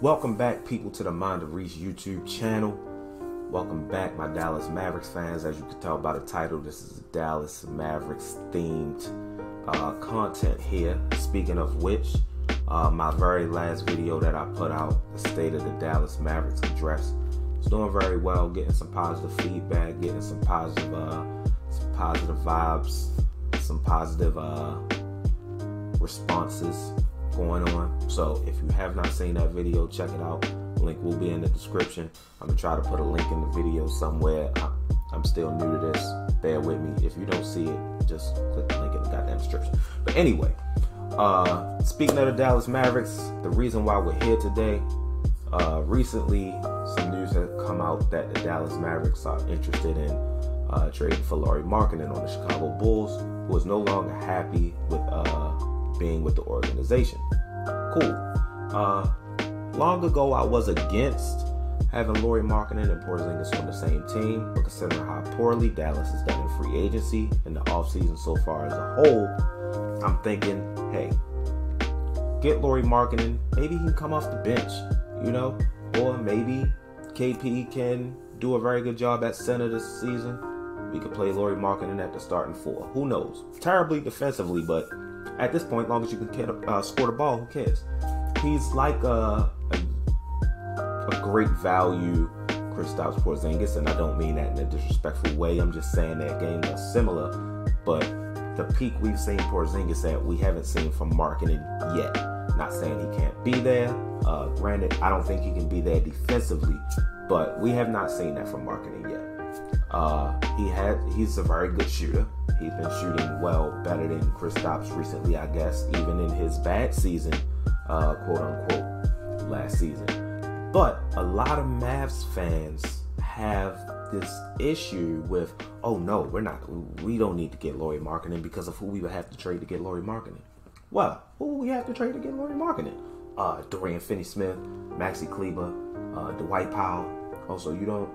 Welcome back, people, to the Mind of Reese YouTube channel. Welcome back, my Dallas Mavericks fans. As you can tell by the title, this is Dallas Mavericks themed uh, content here. Speaking of which, uh, my very last video that I put out, the State of the Dallas Mavericks address, is doing very well. Getting some positive feedback, getting some positive, uh, some positive vibes, some positive uh, responses going on. So if you have not seen that video, check it out. Link will be in the description. I'm gonna try to put a link in the video somewhere. I'm still new to this. Bear with me. If you don't see it, just click the link in the goddamn description. But anyway, uh, speaking of the Dallas Mavericks, the reason why we're here today, uh, recently some news has come out that the Dallas Mavericks are interested in uh, trading for Lauri Markkanen on the Chicago Bulls, who is no longer happy with uh, being with the organization. Cool. Uh, long ago, I was against having Lauri Markkanen and Porzingis on the same team, but considering how poorly Dallas has done in free agency in the offseason so far as a whole, I'm thinking, hey, get Lauri Markkanen. Maybe he can come off the bench, you know, or maybe KP can do a very good job at center this season. We could play Lauri Markkanen at the starting four. Who knows? Terribly defensively, but at this point, long as you can uh, score the ball, who cares? He's like a, a, a great value Kristaps Porzingis, and I don't mean that in a disrespectful way. I'm just saying that game was similar, but the peak we've seen Porzingis at, we haven't seen from Markkanen yet. Not saying he can't be there. Uh, granted, I don't think he can be there defensively, but we have not seen that from Markkanen yet. Uh, he had he's a very good shooter. He's been shooting well, better than Kristaps recently, I guess, even in his bad season, uh, quote unquote, last season. But a lot of Mavs fans have this issue with, oh no, we're not, we don't need to get Lauri Markkanen because of who we would have to trade to get Lauri Markkanen. Well, who we have to trade to get Lauri Markkanen? Uh, Dorian Finney-Smith, Maxi Kleber, uh, Dwight Powell. Also, you don't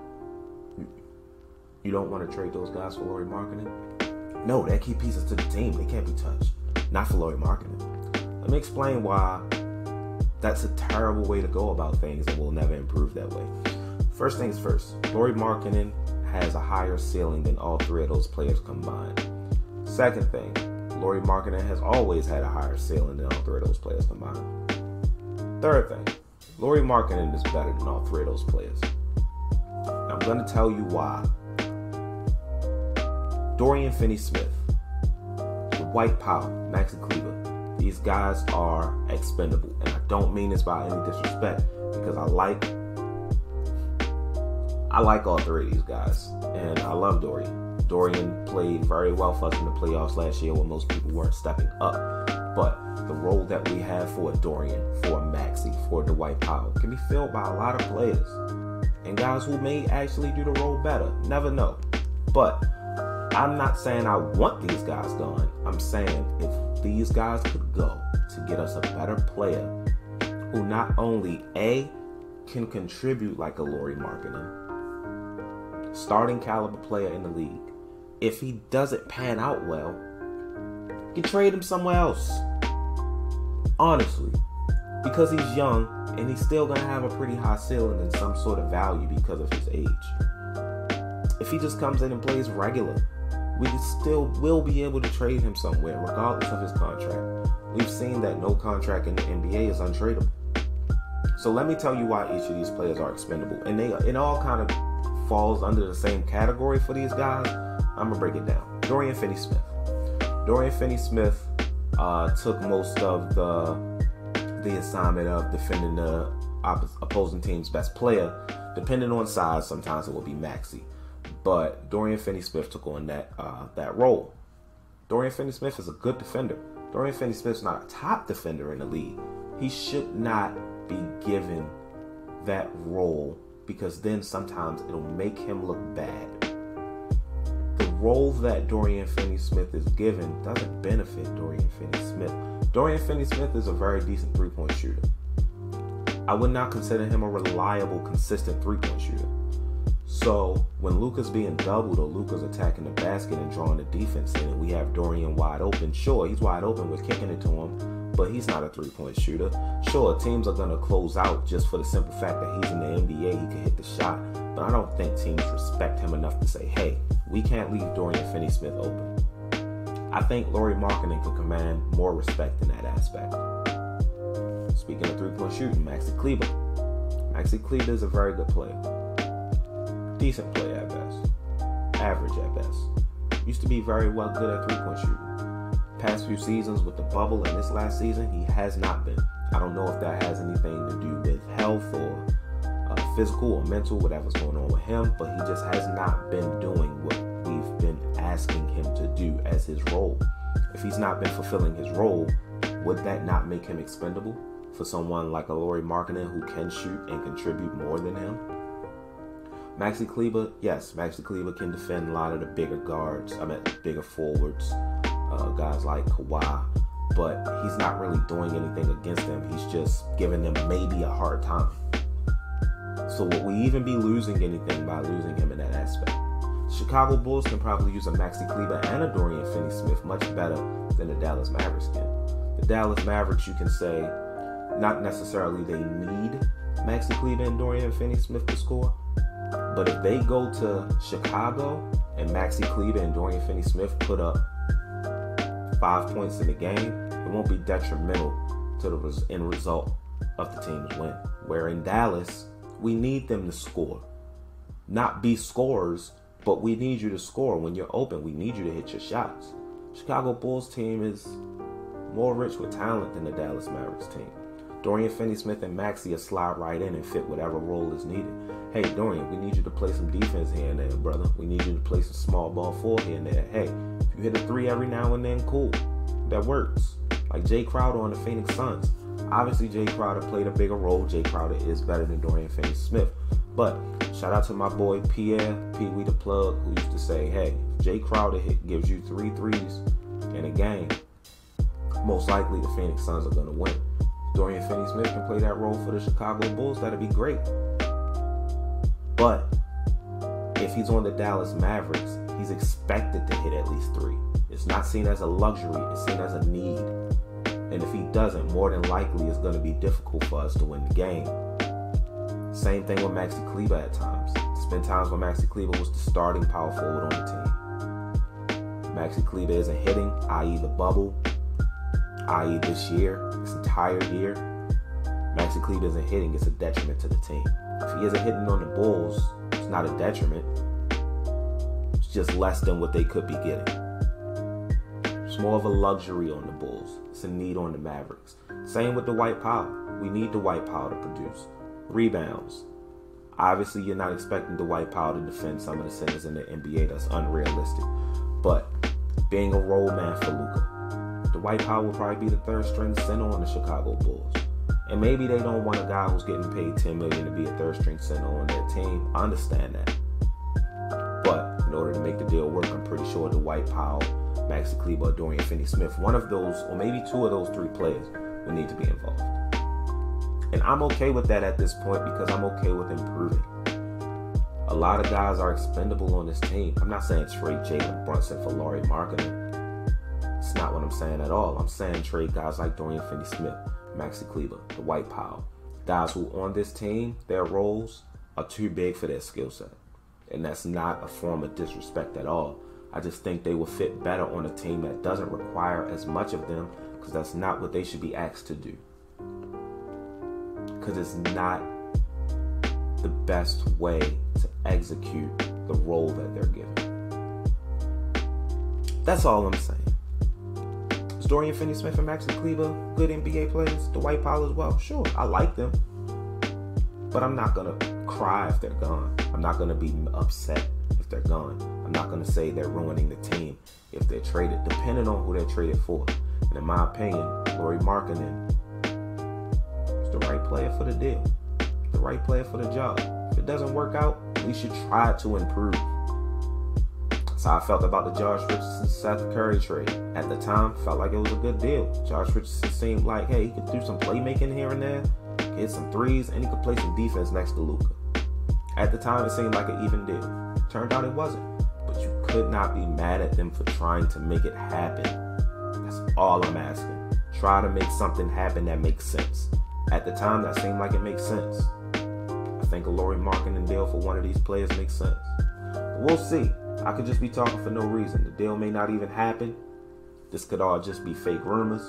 you don't want to trade those guys for Lauri Markkanen? No, they're key pieces to the team. They can't be touched. Not for Lauri Markkanen. Let me explain why that's a terrible way to go about things and we'll never improve that way. First things first, Lauri Markkanen has a higher ceiling than all three of those players combined. Second thing, Lauri Markkanen has always had a higher ceiling than all three of those players combined. Third thing, Lauri Markkanen is better than all three of those players. I'm going to tell you why Dorian Finney Smith, Dwight Powell, Maxi Kleber. These guys are expendable. And I don't mean this by any disrespect because I like I like all three of these guys. And I love Dorian. Dorian played very well for us in the playoffs last year when most people weren't stepping up. But the role that we have for Dorian, for Maxi, for Dwight Powell can be filled by a lot of players. And guys who may actually do the role better. Never know. But I'm not saying I want these guys gone. I'm saying if these guys could go to get us a better player who not only A can contribute like a Lauri Markkanen, starting caliber player in the league. If he doesn't pan out well, you trade him somewhere else. Honestly. Because he's young and he's still gonna have a pretty high ceiling and some sort of value because of his age. If he just comes in and plays regular, we still will be able to trade him somewhere, regardless of his contract. We've seen that no contract in the NBA is untradeable. So let me tell you why each of these players are expendable, and they it all kind of falls under the same category for these guys. I'm gonna break it down. Dorian Finney-Smith. Dorian Finney-Smith uh, took most of the the assignment of defending the opposing team's best player. Depending on size, sometimes it will be Maxi. But Dorian Finney-Smith took on that uh, that role. Dorian Finney-Smith is a good defender. Dorian Finney-Smith's not a top defender in the league. He should not be given that role because then sometimes it'll make him look bad. The role that Dorian Finney-Smith is given doesn't benefit Dorian Finney-Smith. Dorian Finney-Smith is a very decent three-point shooter. I would not consider him a reliable, consistent three-point shooter. So when Luka's being doubled or Luka's attacking the basket and drawing the defense in, we have Dorian wide open, sure, he's wide open, we're kicking it to him, but he's not a three point shooter. Sure, teams are going to close out just for the simple fact that he's in the NBA, he can hit the shot, but I don't think teams respect him enough to say, hey, we can't leave Dorian Finney Smith open. I think Lauri Markkanen can command more respect in that aspect. Speaking of three point shooting, Maxi Kleber. Maxi Kleber is a very good player. Decent player at best. Average at best. Used to be very well good at three point shooting. Past few seasons with the bubble and this last season, he has not been. I don't know if that has anything to do with health or uh, physical or mental, whatever's going on with him, but he just has not been doing what we've been asking him to do as his role. If he's not been fulfilling his role, would that not make him expendable for someone like a Lauri Markkanen who can shoot and contribute more than him? Maxi Kleber, yes, Maxi Kleber can defend a lot of the bigger guards. I mean, bigger forwards, uh, guys like Kawhi, but he's not really doing anything against them. He's just giving them maybe a hard time. So would we even be losing anything by losing him in that aspect? Chicago Bulls can probably use a Maxi Kleber and a Dorian Finney-Smith much better than the Dallas Mavericks can. The Dallas Mavericks, you can say, not necessarily they need Maxi Kleber and Dorian Finney-Smith to score, but if they go to Chicago and Maxi Kleber and Dorian Finney-Smith put up five points in the game, it won't be detrimental to the end result of the team's win. Where in Dallas, we need them to score, not be scorers but we need you to score when you're open. We need you to hit your shots. Chicago Bulls team is more rich with talent than the Dallas Mavericks team. Dorian Finney-Smith and Maxi will slide right in and fit whatever role is needed. Hey, Dorian, we need you to play some defense here and there, brother. We need you to play some small ball four here and there. Hey, if you hit a three every now and then, cool. That works. Like Jae Crowder on the Phoenix Suns. Obviously, Jae Crowder played a bigger role. Jae Crowder is better than Dorian Finney-Smith. But shout out to my boy Pierre Pee Wee the Plug, who used to say, "Hey, Jae Crowder hit, gives you three threes in a game. Most likely, the Phoenix Suns are gonna win. Dorian Finney-Smith can play that role for the Chicago Bulls. That'd be great. But if he's on the Dallas Mavericks, he's expected to hit at least three. It's not seen as a luxury; it's seen as a need. And if he doesn't, more than likely, it's going to be difficult for us to win the game. Same thing with Maxi Kleber at times. There's been times when Maxi Kleber was the starting power forward on the team. Maxi Kleber isn't hitting, i.e. the bubble, i.e. this year, this entire year. Maxi Kleber isn't hitting, it's a detriment to the team. If he isn't hitting on the Bulls, it's not a detriment. It's just less than what they could be getting. It's more of a luxury on the Bulls. It's a need on the Mavericks. Same with Dwight Powell. We need Dwight Powell to produce rebounds. Obviously, you're not expecting Dwight Powell to defend some of the centers in the NBA. That's unrealistic. But being a role man for Luka, Dwight Powell will probably be the third string center on the Chicago Bulls. And maybe they don't want a guy who's getting paid 10 million to be a third string center on their team. I understand that. But in order to make the deal work, I'm pretty sure Dwight Powell, Maxi Kleber, Dorian Finney-Smith, one of those, or maybe two of those three players, will need to be involved. And I'm okay with that at this point because I'm okay with improving. A lot of guys are expendable on this team. I'm not saying trade Jalen Brunson for Lauri Markkanen. It's not what I'm saying at all. I'm saying trade guys like Dorian Finney-Smith, Maxi Kleber, Dwight Powell. Guys who on this team, their roles are too big for their skill set. And that's not a form of disrespect at all. I just think they will fit better on a team that doesn't require as much of them because that's not what they should be asked to do because it's not the best way to execute the role that they're given. That's all I'm saying. Is Dorian Finney Smith and Maxi Kleber good NBA players? Dwight Powell as well? Sure, I like them. But I'm not going to cry if they're gone. I'm not going to be upset if they're gone. I'm not going to say they're ruining the team if they're traded, depending on who they're traded for. And in my opinion, Lauri Markkanen the right player for the deal, the right player for the job. If it doesn't work out, we should try to improve. That's how I felt about the Josh Richardson Seth Curry trade. At the time, felt like it was a good deal. Josh Richardson seemed like, hey, he could do some playmaking here and there, hit some threes, and he could play some defense next to Luka. At the time, it seemed like an even deal. Turned out it wasn't. But you could not be mad at them for trying to make it happen. That's all I'm asking. Try to make something happen that makes sense. At the time, that seemed like it makes sense. I think a Lauri Markkanen deal for one of these players makes sense. But we'll see. I could just be talking for no reason. The deal may not even happen. This could all just be fake rumors.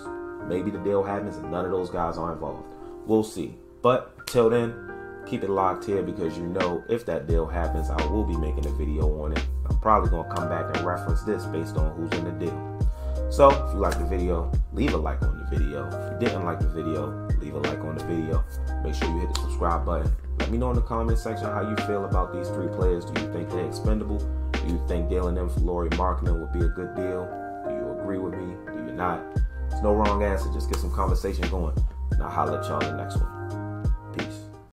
Maybe the deal happens and none of those guys are involved. We'll see. But till then, keep it locked here because you know if that deal happens, I will be making a video on it. I'm probably going to come back and reference this based on who's in the deal. So if you like the video, leave a like on the video. If you didn't like the video, leave a like on the video. Make sure you hit the subscribe button. Let me know in the comment section how you feel about these three players. Do you think they're expendable? Do you think dealing them for Lauri Markkanen would be a good deal? Do you agree with me? Do you not? There's no wrong answer. Just get some conversation going. And I'll holler at y'all in the next one.